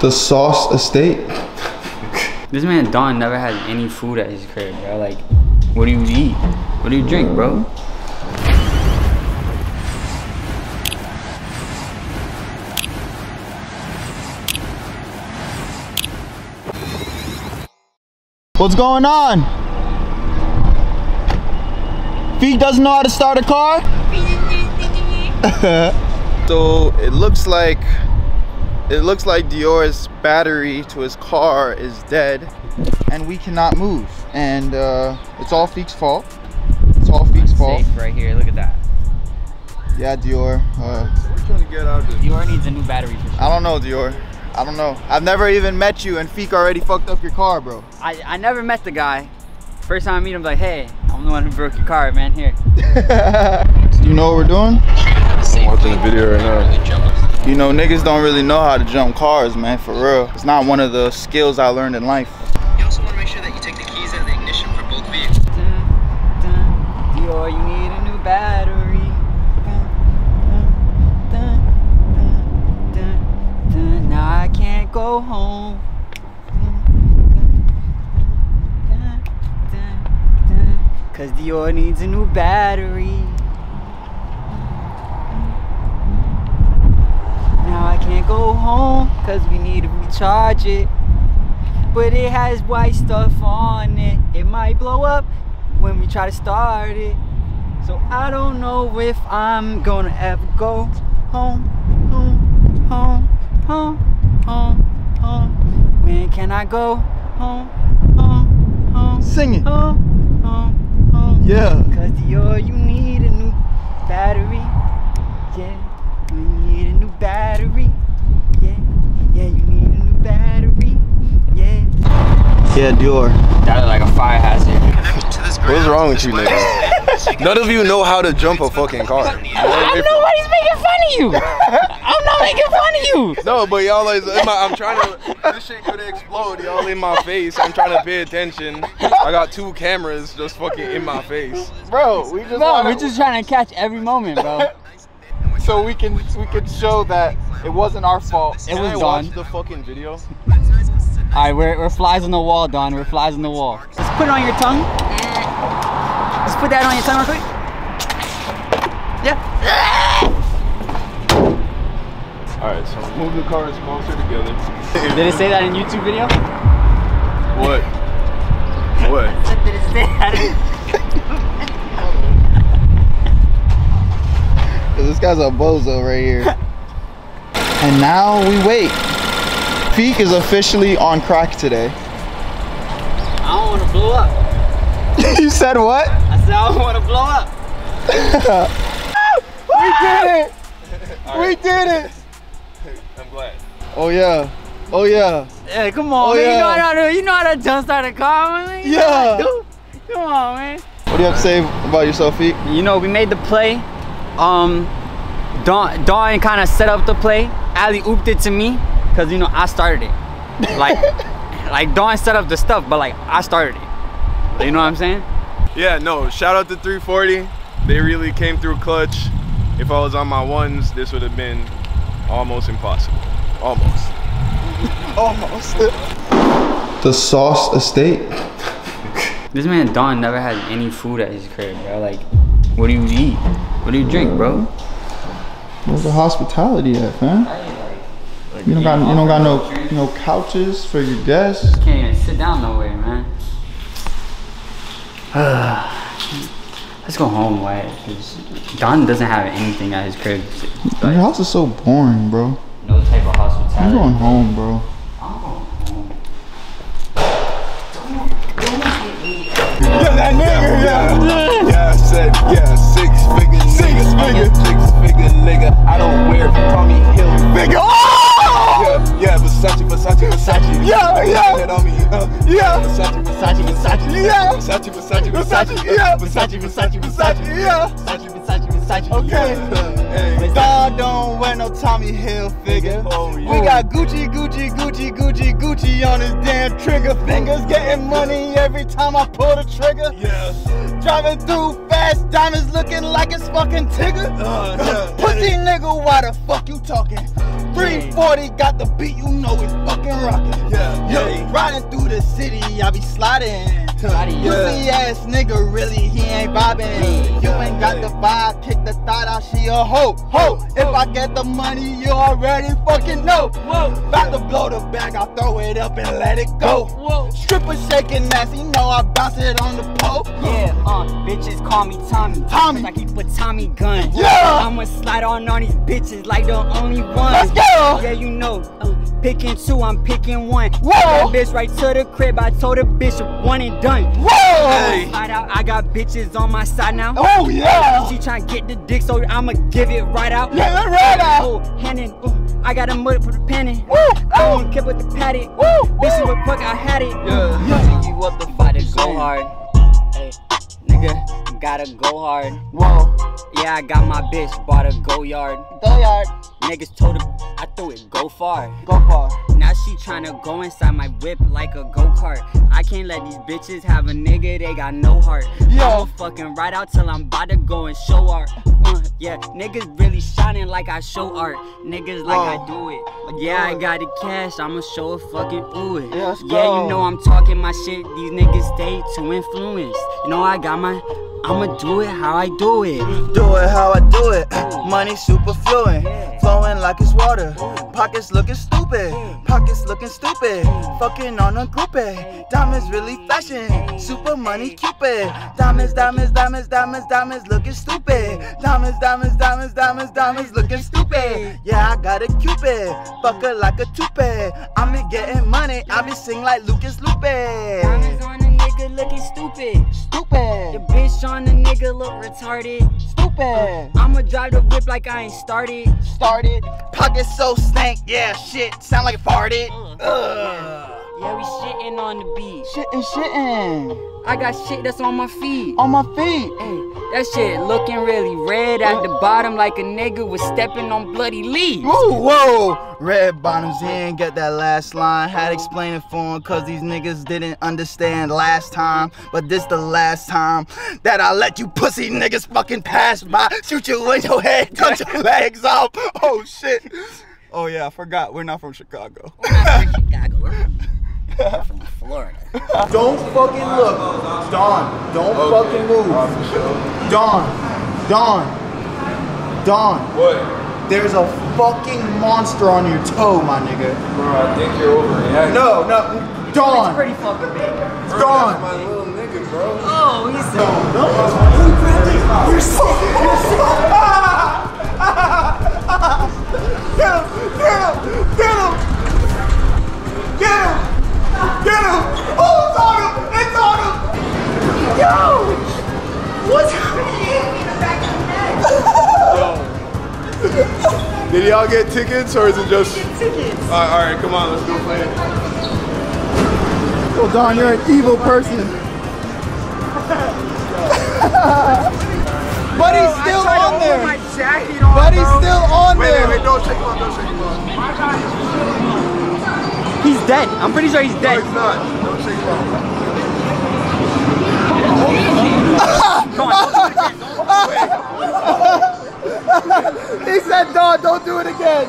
The Sauce Estate. This man Don never had any food at his crib, bro. Like, what do you eat? What do you drink, bro? What's going on? Feek doesn't know how to start a car? so it looks like it looks like Dior's battery to his car is dead and we cannot move. And uh, it's all Feek's fault. It's all Feek's fault. Safe right here. Look at that. Yeah, Dior. Uh, We're trying to get out of this. Dior needs a new battery for sure. I don't know, Dior. I don't know. I've never even met you and Feek already fucked up your car, bro. I, I never met the guy. First time I meet him, like, hey, I'm the one who broke your car, man. Here. Do you know what we're doing? I'm watching the video right now. You know, niggas don't really know how to jump cars, man, for real. It's not one of the skills I learned in life. You also want to make sure that you take the keys out of the ignition for both vehicles. Dun, dun, Dior, you need a new battery. Dun, dun, dun, dun, dun, dun. Now I can't go home. Cause Dior needs a new battery. Now I can't go home cause we need to recharge it. But it has white stuff on it. It might blow up when we try to start it. So I don't know if I'm gonna ever go home, home, home, home, home, home. When can I go home, home, home, Sing it. home, home, home? Yeah. Cause Dior, you need a new battery. Yeah, you need a new battery. Yeah, yeah, you need a new battery. Yeah. Yeah, Dior. That is like a fire hazard. What's wrong with you niggas? None of you know how to jump a fucking car. I know nobody's making fun of you. I'm not making fun of you. No, but y'all like, I'm trying to, this shit could explode. Y'all in my face. I'm trying to pay attention. I got two cameras just fucking in my face. Bro, we just No, wanna- we're just trying to catch every moment, bro. so we can we can show that it wasn't our fault. It Can was I watch done. the fucking video? All right, we're, we're flies on the wall, Don. We're flies on the wall. Let's put it on your tongue. Let's put that on your tongue real quick. Yeah. Alright, so move the cars closer together. Did it say that in YouTube video? What? What? Did it say that? This guy's a bozo right here. and now we wait. Feek is officially on crack today. I don't want to blow up. you said what? I said I don't want to blow up. We did it! We did it! I'm glad. Oh yeah. Oh yeah. Yeah, come on, Oh, man. You know yeah. how to you know how to jump start a car, man. You Yeah. Come on, man. What do you have to say about yourself, Feek? You know, we made the play. Um, Don, Don kind of set up the play. Ali ooped it to me, cause you know I started it. Like, like Don set up the stuff, but like I started it. You know what I'm saying? Yeah, no, shout out to 340. They really came through clutch. If I was on my ones, this would have been almost impossible. Almost. Almost. The Sauce Estate. This man Don never has any food at his crib, bro. Like, what do you eat? What do you drink, bro? Where's the hospitality at, man? You don't got you don't got no no couches for your guests. Can't even sit down nowhere, man. Let's go home, Wyatt. 'cause Don doesn't have anything at his crib. Your house is so boring, bro. No type of hospitality. I'm going home, bro. I'm going home. Yeah, that nigga, yeah. Yeah, I said, yeah, six figure six figure. Six figure nigga. I don't wear Tommy Hill. Nigga! Yeah, yeah, Versace, Versace, Versace. Yeah, yeah. Head on me, yeah. Versace, Versace, Versace. Yeah. Versace, Versace, Versace. Yeah. Versace, Versace, Versace. Yeah. Versace, Versace, Versace. Okay. Dog don't wear no Tommy Hill figure. Oh. We got Gucci, Gucci, Gucci, Gucci, Gucci on his damn trigger fingers. Getting money every time I pull the trigger. Yeah. Driving through fast diamonds looking like it's fucking Tigger. Uh. Pussy nigga, why the fuck you talking? 340 got the beat, you know it's fucking rockin'. Yeah, yeah. Riding through the city, I be sliding. Pussy yeah. ass nigga, really, he ain't vibing. You ain't got the vibe, kick the thought out, she a hoe. Ho! If I get the money, you already fucking know. Whoa. About to blow the bag, I throw it up and let it go. Whoa. Stripper shaking ass, you know I bounce it on the pole. Yeah, uh, bitches call me Tommy. Tommy. I keep a Tommy gun. Yeah. I'ma slide on on these bitches like the only one. Let's go. Yeah, you know. Uh, picking two, I'm picking one. Whoa. That bitch right to the crib. I told the bitch one and done. Whoa! Slide out, I got bitches on my side now. Oh yeah! She tryna get the dick, so I'ma give it right out. Yeah, that right out. Oh, handing, ooh, I got a mud for oh. the penny. Woo! I don't with the patty. Woo! Bitches with puck, I had it. Yeah. Yeah. You up the fight to go hard. Hey, nigga, gotta go hard. Whoa! Yeah, I got my bitch, bought a Goyard. Go yard, Niggas told her I threw it go far. go far. Now she tryna go inside my whip like a go kart. I can't let these bitches have a nigga, they got no heart. Yo. I'ma fucking ride out till I'm about to go and show art. Uh, yeah, niggas really shining like I show art. Niggas like I do it. Yeah, I got the cash, I'ma show a fucking ooh it. Yeah, yeah, you know I'm talking my shit. These niggas stay too influenced. You know I got my. I'ma do it how I do it. Do it how I do it. Money super fluent, flowing like it's water. Pockets looking stupid, pockets looking stupid. Fucking on a groupie. Diamonds really flashing, super money cupid. Diamonds, diamonds, diamonds, diamonds, diamonds looking stupid. Diamonds, diamonds, diamonds, diamonds, diamonds looking stupid. Yeah, I got a cupid, fucker like a toupee. I'm be getting money, I be sing like Lucas Lupe. Nigga looking stupid. The Stupid, bitch on the nigga look retarded. stupid. Uh, I'ma drive the whip like I ain't started. started. Pockets so stank, yeah, shit, sound like it farted. Uh, Ugh. Yeah, we shitting on the beat. Shitting, shitting I got shit that's on my feet. on my feet. Hey, that shit looking really red at the bottom like a nigga was stepping on bloody leaves. Whoa, whoa. Red bottoms, he ain't get that last line. Had to explain it for him, cause these niggas didn't understand last time. But this the last time that I let you pussy niggas fucking pass by. Shoot you in your head, cut your legs off. Oh shit. Oh yeah, I forgot. We're not from Chicago. Chicago, we're we're from Florida. Don't fucking look. Don, don't fucking move. Don, Don, Don. What? There's a fucking monster on your toe, my nigga. Bro, I think you're overreacting. No, no, Don, Pretty fucking big. Bro, Don. My little nigga, bro. Oh, he's Get him! Get him! Get him! Get him! Oh, it's on him! It's on him! Yo! What's Did y'all get tickets or is it just? Tickets. All right, all right, come on, let's go play it. Oh, Don, you're an evil person. but he's still on there. But he's still on Wait, there. wait, wait, don't shake him off, don't shake him off. He's dead. I'm pretty sure he's No, dead. it's not. Don't shake him off. He said, Don, don't do it again.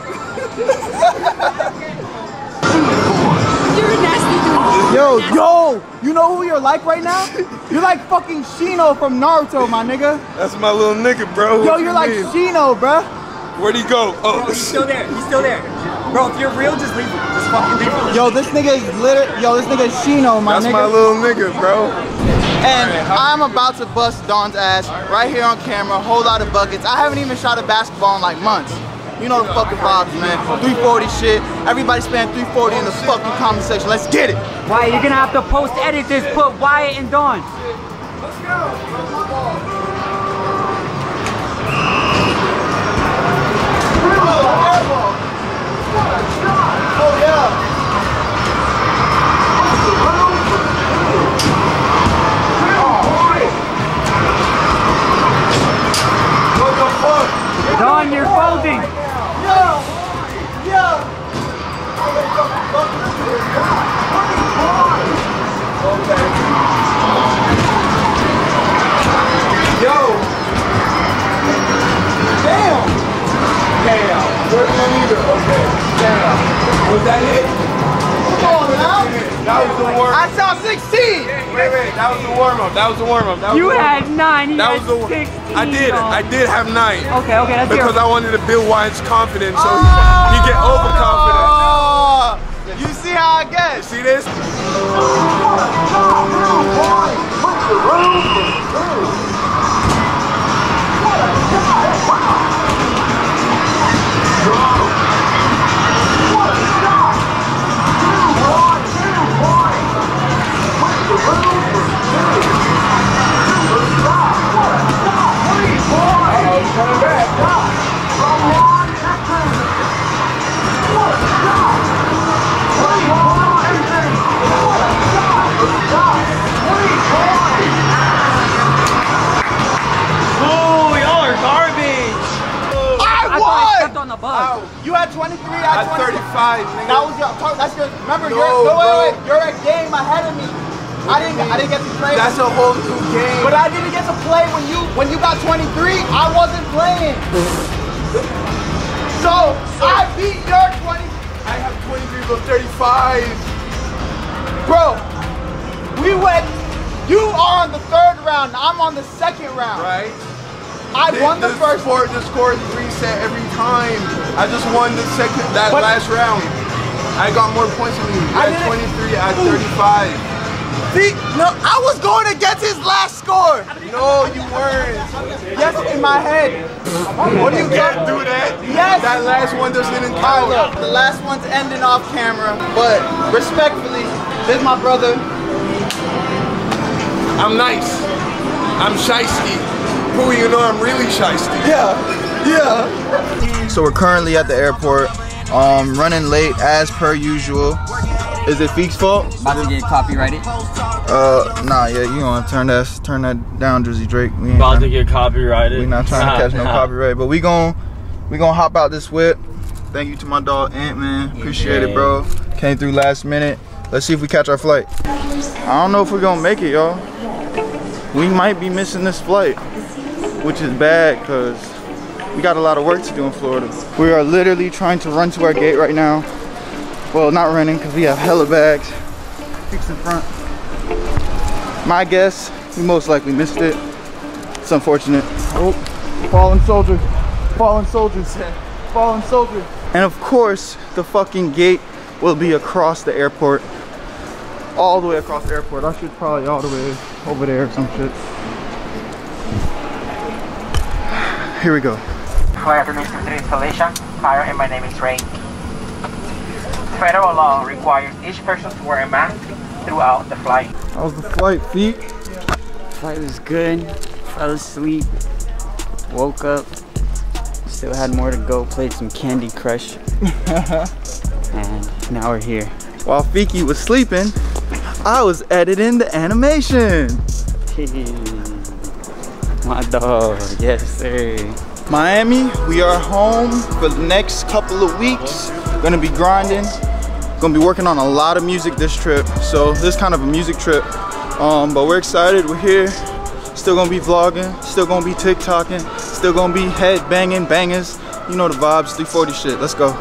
You're a nasty dude. Yo, yo, you know who you're like right now? You're like fucking Shino from Naruto, my nigga. That's my little nigga, bro. Yo, you're you like mean? Shino, bro. Where'd he go? Oh, He's still there. He's still there. Bro, if you're real, just leave it. Just fucking. Yo, this nigga is literally, yo, this nigga is Shino, my that's nigga. my little nigga, bro. And I'm about to bust Don's ass right here on camera, whole lot of buckets. I haven't even shot a basketball in like months. You know the fucking vibes, man. 340 shit. Everybody spam 340 in the fucking comment section. Let's get it. Wyatt, you're gonna have to post edit this. Put Wyatt and Don. Oh Don, you're folding. Yo! Yo! Yo! Damn! Damn! Where's my nigga? Okay. Damn. Was that it? Come on now! That was the warm up. I saw 16. Wait, wait, that was the warm up. That was the warm up. That was You the warm-up. had nine. He That had was the. 16. I did. dog. I did have nine. Okay, okay, let's Because it. I wanted to build Wyatt's confidence so he, he get overconfident. Oh, you see how I get? See this? A whole new game. But I didn't get to play when you when you got 23. I wasn't playing. so I beat your 20. I have 23 but 35. Bro, we went. You are on the third round. I'm on the second round. Right? I won the, first. score. The score is reset every time. I just won the second that But- last round. I got more points than you. You I had 23. I had 35. See, no, I was going against his last score. No, you weren't. Yes, in my head. What do you You can't do that. Yes. That last one doesn't even All count. look, the last one's ending off camera, but respectfully, this is my brother. I'm nice. I'm shisty. Who you know I'm really shisty. Yeah, yeah. So we're currently at the airport, um, running late as per usual. Is it Feek's fault? About to get copyrighted. Uh, nah, yeah, you gonna turn that turn that down, Drizzy Drake. We ain't About tryna- to get copyrighted. We not trying to catch no copyright, but we gon' we gonna hop out this whip. Thank you to my dog Ant Man. Appreciate it, bro. Came through last minute. Let's see if we catch our flight. I don't know if we're gonna make it, y'all. We might be missing this flight, which is bad because we got a lot of work to do in Florida. We are literally trying to run to our gate right now. Well, not running because we have hella bags. Fix in front. My guess, we most likely missed it. It's unfortunate. Oh, fallen soldier, fallen soldiers, fallen soldiers. And of course, the fucking gate will be across the airport. All the way across the airport. I should probably all the way over there or some shit. Here we go. Flight Administrator Installation, Fire, and my name is Ray. Federal law requires each person to wear a mask throughout the flight. How's the flight, Feek? Flight was good. Fell asleep. Woke up. Still had more to go. Played some Candy Crush. and now we're here. While Feeky was sleeping, I was editing the animation. My dog. Yes, sir. Miami, we are home for the next couple of weeks. Gonna be grinding. Gonna be working on a lot of music this trip. So this is kind of a music trip. Um, but we're excited, we're here. Still gonna be vlogging, still gonna be TikToking, still gonna be head banging, bangers. You know the vibes, 340 shit, let's go.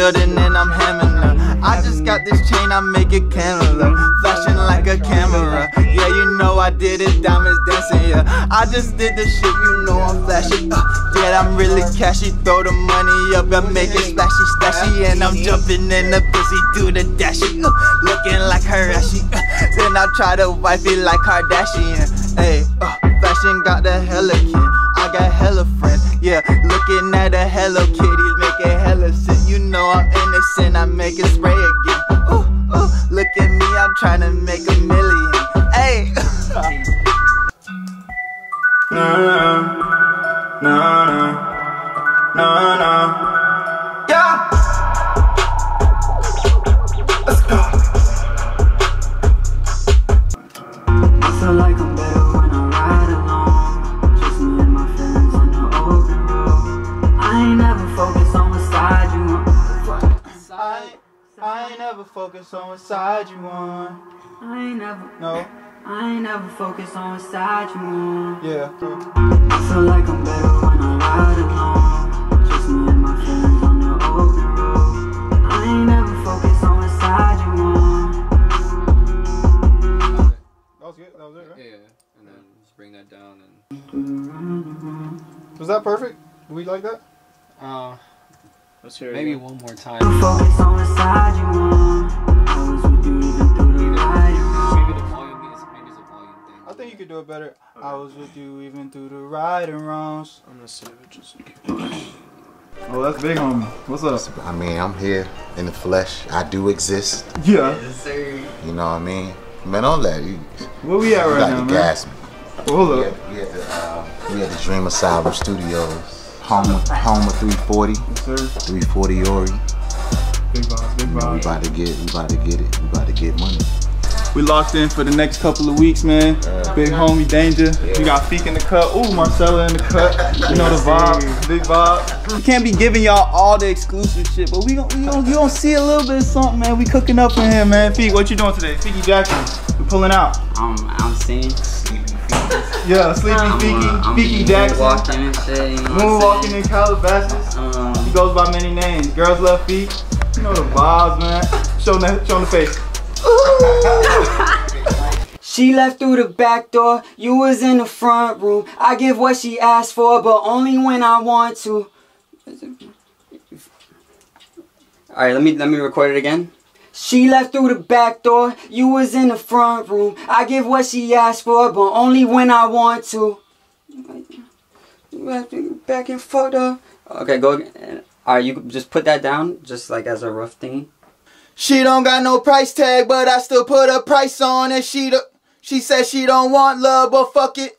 Building and I'm hamming her. I just got this chain, I make it candler. Flashing like a camera. Yeah, you know I did it, diamonds dancing, yeah. I just did the shit, you know I'm flashy. Uh, yeah, I'm really cashy. Throw the money up and make it splashy, splashy. And I'm jumping in the pussy, do the dashy. Uh, looking like her ashy. Uh, then I try to wipe it like Kardashian. Hey, uh, fashion got the hella kin. I got hella friends. Yeah, looking at the Hello Kitties, make hella sense. Know I'm innocent, I make it spray again. Ooh, ooh, look at me, I'm trying to make a million. Hey. no, no, no, no, no. Focus on what side you on. I ain't never, No? I ain't never focus on what side you on. Yeah. I feel like I'm better when I ride alone. Just me and my feelings on the open road. I ain't never focused on what side you on. That was good. That was it, right? Yeah, and then just bring that down and Was that perfect? Did we like that? uh, Let's hear it. maybe again. one more time. Could do it better. I was with you even through the right and wrongs. I'm gonna save it just in case. Oh, that's big homie. What's up? I mean, I'm here in the flesh. I do exist. Yeah. You know what I mean? Man, don't let you. Where we at right got now, to man? gas me. Hold We up. we at the uh, we at the Dream Asylum Studios, home home of 340, Yes, sir. 3Fortiori. Big vibes, big You know, we vibes. about to get we about to get it. We about to get money. We locked in for the next couple of weeks, man. Big homie danger. We got Feek in the cut. Ooh, Marcella in the cut. You know the vibe. Big vibe. We can't be giving y'all all the exclusive shit, but we gon' we gon' you gon' see a little bit of something, man. We cooking up for him, man. Feek, what you doing today? Feeky Jackson. We pulling out. I'm, I'm seeing. Yeah, Sleepy I'm, Feeky. uh, Feeky Jackson. Walking and shit. You Moonwalking in Calabasas. Um, He goes by many names. Girls love feet. You know the vibes, man. Show show the face. She left through the back door, you was in the front room. I give what she asked for, but only when I want to. Alright, let me let me record it again. She left through the back door, you was in the front room. I give what she asked for, but only when I want to. Back and fucked up. Uh. Okay, go uh, again. Alright, you just put that down, just like as a rough thing. She don't got no price tag, but I still put a price on it. She she said she don't want love, but fuck it.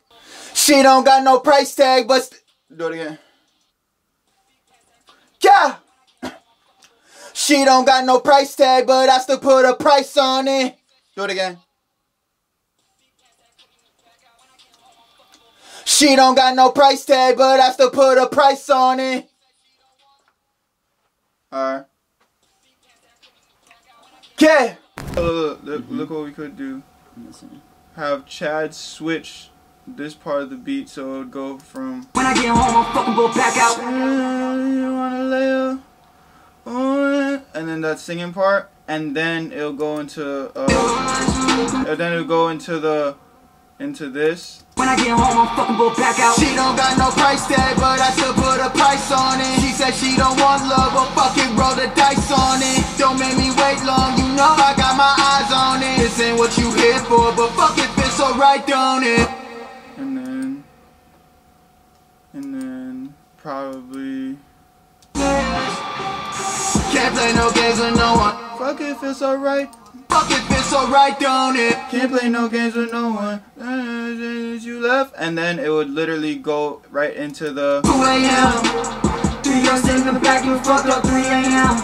She don't got no price tag, but do it again. Yeah. She don't got no price tag, but I still put a price on it. Do it again. She don't got no price tag, but I still put a price on it. Alright. Yeah. Look, look, look what we could do. Have Chad switch this part of the beat so it would go from. When I get home, I'm fucking go back out. You wanna lay on? And then that singing part, and then it'll go into. Uh, and then it'll go into the, into this. When I get home, I'm fucking go back out. She don't got no price tag, but I still put a price on it. She said she don't want love, but fucking roll the dice on it. Don't make me wait long, you know I got my eyes on it. This ain't what you here for, but fuck it, fits alright, don't it? And then, and then probably. Can't play no games with no one. Fuck it, fits alright. Fuck it, fits alright, don't it? Can't play no games with no one. You left, and then it would literally go right into the. 2 a.m. Three girls sitting back and fucked up 3 a.m.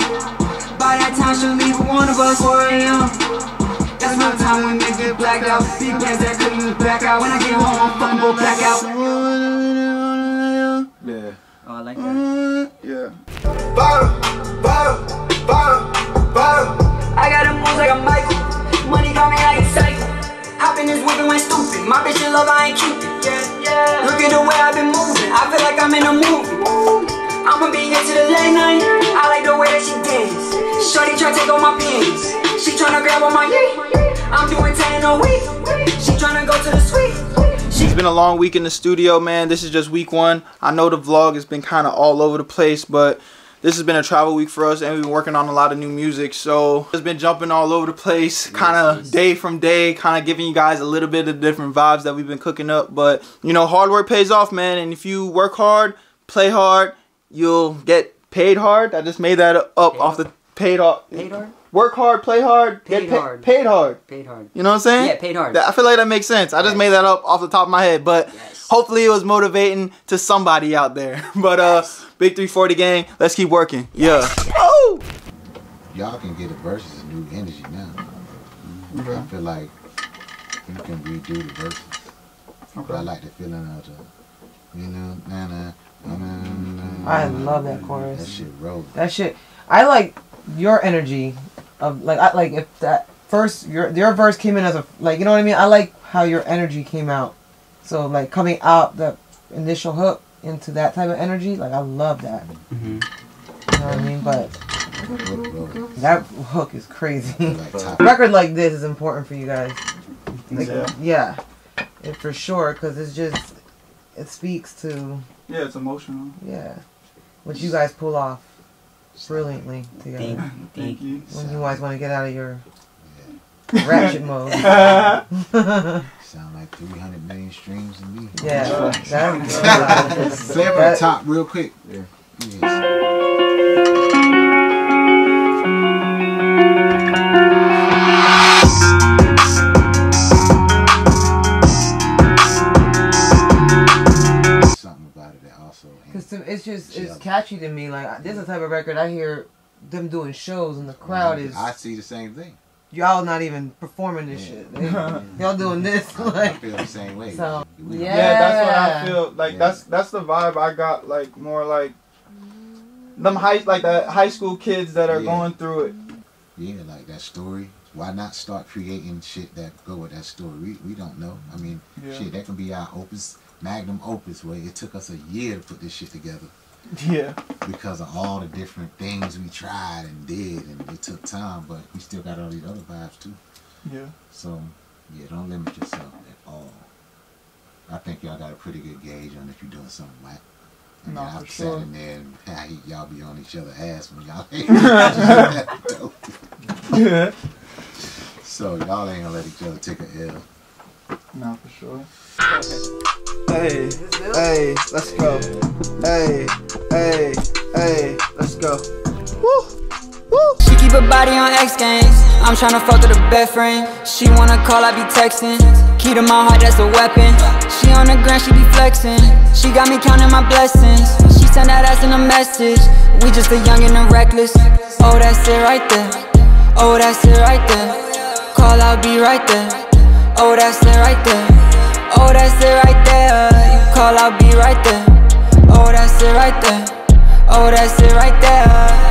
By that time, she'll leave one of us 4 a.m. That's my time when niggas get blacked out. Big pants that couldn't even back out. When I get home, I'm fucking go back out. Yeah. Oh, I like that. Uh, yeah. I got the moves like a Michael. Money got me like a cycle. Hop in this whip and went stupid. My bitch in love, I ain't cupid. Yeah, yeah. Look at the way I've been moving. I feel like I'm in a movie. I'ma be here till the late night. I like the way that she dance. Shorty try to take all my pants. She tryna grab on my yay. I'm doing 10 a week. She tryna go to the suite. It's been a long week in the studio, man. This is just week one. I know the vlog has been kind of all over the place, but this has been a travel week for us, and we've been working on a lot of new music. So it's been jumping all over the place, kind of day from day, kind of giving you guys a little bit of different vibes that we've been cooking up. But you know, hard work pays off, man. And if you work hard, play hard, you'll get paid hard. I just made that up off the paid off. Paid hard? Work hard, play hard, Paid get pa- hard. paid hard. Paid hard. You know what I'm saying? Yeah, paid hard. I feel like that makes sense. I just made that up off the top of my head, but Yes. hopefully it was motivating to somebody out there. But uh, Big 340 gang, let's keep working. Yeah. Oh. Y'all can get a versus a new energy now. I feel like you can redo the verses. But I like the feeling of the, you know, na na. I love that chorus. That shit rolls. That shit. I like your energy of like I like if that first your your verse came in as a like you know what I mean. I like how your energy came out. So like coming out the initial hook into that type of energy, like I love that. Mm-hmm. You know what I mean? But that hook is crazy. A record like this is important for you guys. Like, Yeah. yeah, it, for sure, because it's just it speaks to Yeah, it's emotional. yeah what you guys pull off brilliantly Thank together. you. Thank Thank you. you. When you guys want to get out of your ratchet mode. Sound like 300 million streams to me. yeah, that, Play it that- top real quick. Yeah. Yes. Cause to, it's just it's Yeah. catchy to me. Like this is the type of record I hear them doing shows and the crowd mm, is I see the same thing. y'all not even performing this Yeah. shit. They- y'all doing this I, I feel the same way. So, yeah. Yeah, that's what I feel. Like Yeah. that's that's the vibe I got. Like more like them high like the high school kids that are Yeah. going through it. Yeah, like that story. Why not start creating shit that go with that story? We, we don't know. I mean, Yeah. shit, that can be our opus, magnum opus, where it took us a year to put this shit together Yeah. because of all the different things we tried and did, and it took time, but we still got all these other vibes too. Yeah. So, yeah, don't limit yourself at all. I think y'all got a pretty good gauge on if you're doing something right. I mean, No, sure. in there and y'all be on each other's ass when y'all ain't. Yeah. So y'all ain't gonna let each other take a L. No, for sure. Hey, hey, let's go. Hey, hey, hey, let's go. Woo, woo. She keep her body on X Games. I'm tryna fuck with a best friend. She wanna call, I be texting. Key to my heart, that's a weapon. She on the ground, she be flexing. She got me counting my blessings. She sent that ass in a message. We just a young and the reckless. Oh, that's it right there. Oh, that's it right there. Call, I'll be right there. Oh, that's it right there. Oh, that's it right there. You call, I'll be right there. Oh, that's it right there. Oh, that's it right there.